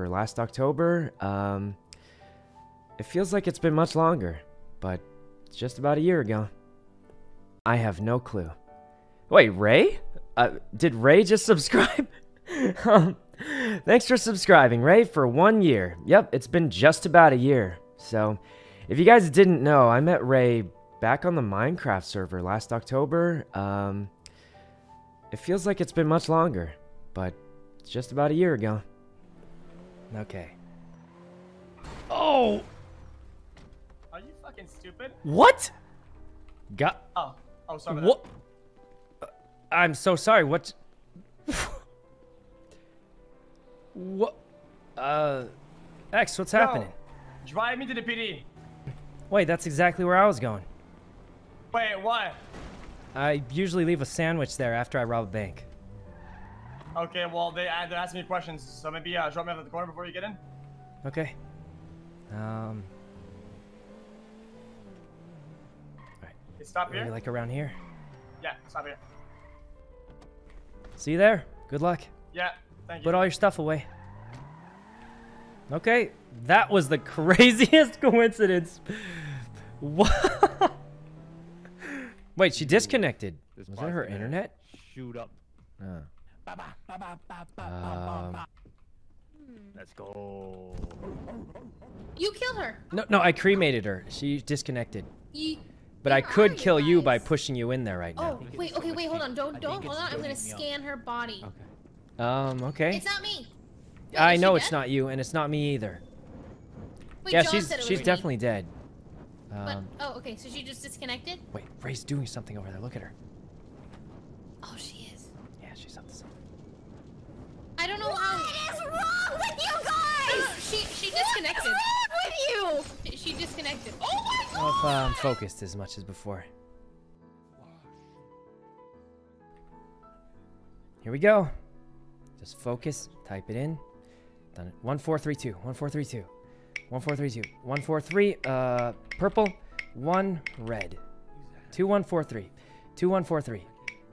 for last October. Um, it feels like it's been much longer, but it's just about a year ago. I have no clue. Wait, Ray? Uh, did Ray just subscribe? um, thanks for subscribing, Ray, for one year. Yep, it's been just about a year. So, if you guys didn't know, I met Ray back on the Minecraft server last October. Um, it feels like it's been much longer, but it's just about a year ago. Okay. Oh! Are you fucking stupid? What? Got. Oh, oh, sorry. about What? I'm so sorry. What? what? Uh, X, what's that. happening? Drive me to the PD. Wait, that's exactly where I was going. Wait, what? I usually leave a sandwich there after I rob a bank. Okay, well, they, uh, they're asking me questions, so maybe uh, drop me off at the corner before you get in. Okay. Um. Okay, stop Maybe here. like around here. Yeah, stop here. See you there. Good luck. Yeah, thank you. Put all your stuff away. Okay, that was the craziest coincidence. What? Wait, she disconnected. Was that her internet? Shoot up. Oh. Um, Let's go. You killed her. no, no, I cremated her. She disconnected. You. But I could are you kill you by pushing you in there right now. Oh wait, okay, wait, hold on. Don't, I don't, hold on. I'm gonna building me up. scan her body. Okay. Um, okay. It's not me. Wait, I know it's dead? not you, and it's not me either. Wait, yeah, John she's said it was she's me. definitely dead. But Um, oh, okay. So she just disconnected. wait, Ray's doing something over there. Look at her. Oh, she is. Yeah, she's up to something. I don't know how. What is wrong with you guys? She she disconnected. What's wrong with you? She, she disconnected. Oh my I don't know if god! I'm focused as much as before. Here we go. Just focus. Type it in. Done it. One four three two. One four three two. One four three two. One four three. Uh, purple. One red. Two one four three. Two one four three.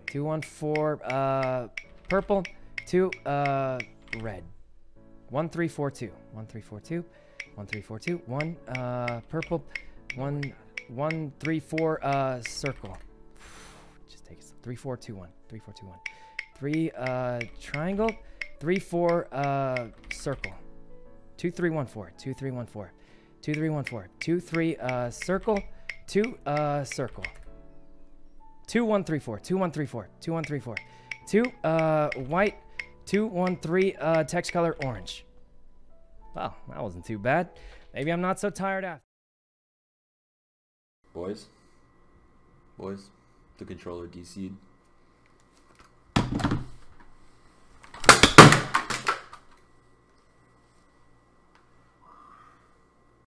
Two one four. Uh, purple. Two. Uh, red. One three four two. One three four two. One three four two. One. Uh, purple. One. One three four. Uh, circle. Just take it. Three four two one. Three four two one. Three. Uh, triangle. Three four. Uh, circle. Two three one four. Two three one four. Two three one four. Two three. Uh, circle. Two. Uh, circle. Two one three four. Two one three four. Two one three four. Two. Uh, white. Two one three. Uh, text color orange. Well, that wasn't too bad. Maybe I'm not so tired after. Boys? Boys? The controller DC'd.